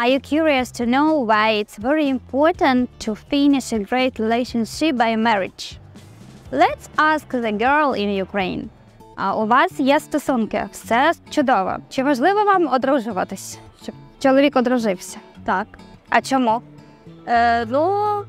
Are you curious to know why it's very important to finish a great relationship by marriage? Let's ask the girl in Ukraine. А у вас є стосунки, все чудово. Чи важливо вам одружуватись? Щоб чоловік одружився? Так. А чому? Е, ну,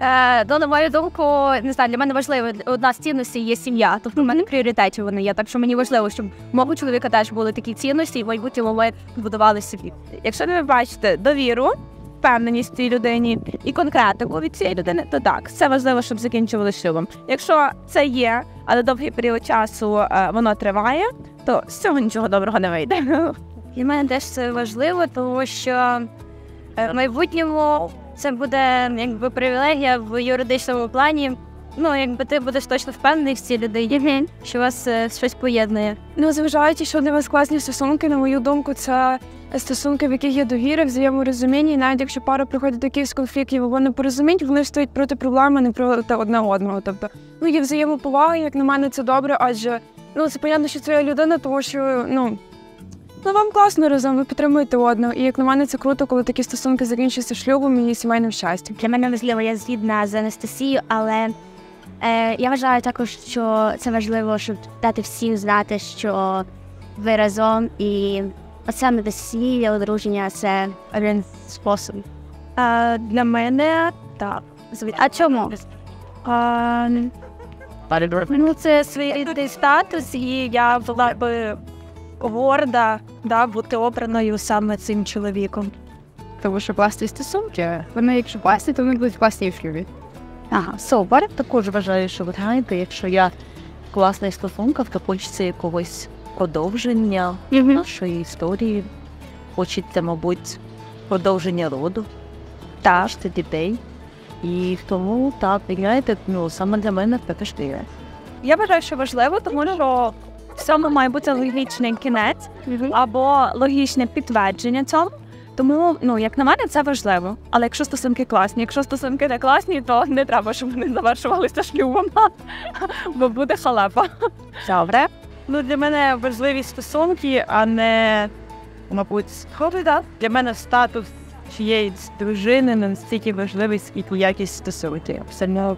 е, ну, на мою думку, не знаю, для мене важливо, одна з цінностей є сім'я. Тобто в мене пріоритеті вони є. Так що мені важливо, щоб мого чоловіка теж були такі цінності, і в майбутньому ми будували собі. Якщо ви бачите довіру, впевненість в цій людині і конкретику від цієї людини, то так, це важливо, щоб закінчували шлюбом. Якщо це є, але довгий період часу е, воно триває, то з цього нічого доброго не вийде. Для мене теж це важливо, тому що е, в майбутньому це буде якби привілегія в юридичному плані. Ну, якби ти будеш точно впевнений в цій людині, що вас е, щось поєднує. Ну, зважаючи, що для вас класні стосунки, на мою думку, це стосунки, в яких є довіра, взаєморозуміння. І навіть якщо пара приходить до якихось конфліктів або непорозумінь, вони стоять проти проблеми, не проти одне одного. Тобто, ну є взаємоповага, як на мене, це добре, адже ну це понятно, що це людина, тому що ну. Ну, вам класно разом, ви підтримуєте одного. І як на мене, це круто, коли такі стосунки закінчуються шлюбом і сімейним щастям. Для мене важливо, я згідна з Анастасією, але е, я вважаю також, що це важливо, щоб дати всім знати, що ви разом і оце весілля, одруження це один спосіб. А, для мене так. А чому? А, ну, це свій статус, і я була би горда да, бути обраною саме цим чоловіком. Тому що класні стосунки, вони якщо класні, то вони будуть класні в шлюбі. Ага, супер. Також вважаю, що ви знаєте, якщо я в класних стосунках, то хочеться якогось продовження нашої історії. Хочеться, мабуть, продовження роду, хочеться дітей. І тому так, знаєте, ну саме для мене це теж є. Я вважаю, що важливо, тому що всьому має бути логічний кінець або логічне підтвердження цьому. Тому, ну як на мене, це важливо. Але якщо стосунки класні, якщо стосунки не класні, то не треба, щоб вони завершувалися шлюбом, бо буде халепа. Добре. Ну для мене важливі стосунки, а не мабуть, хобі, да? Для мене статус чиєї дружини не настільки важливий, скільки якість стосунків. Абсолютно.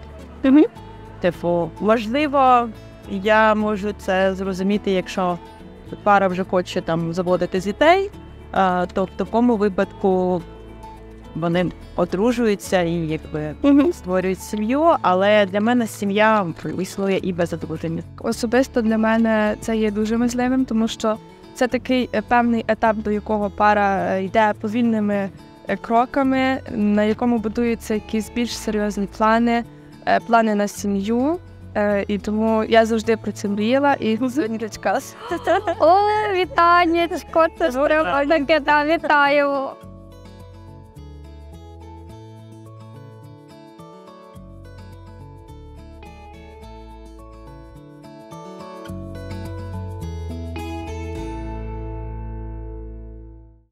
Типу, можливо, я можу це зрозуміти, якщо пара вже хоче там заводити дітей, то в такому випадку вони одружуються і якби створюють сім'ю, але для мене сім'я існує і без одруження. Особисто для мене це є дуже важливим, тому що це такий е, певний етап, до якого пара е, йде повільними е, кроками, на якому будуються якісь більш серйозні плани, плани на сім'ю. Е, І тому я завжди про це мріяла і сьогодні дочекалася. О, вітаннячко, це ж прям таке, да, вітаю.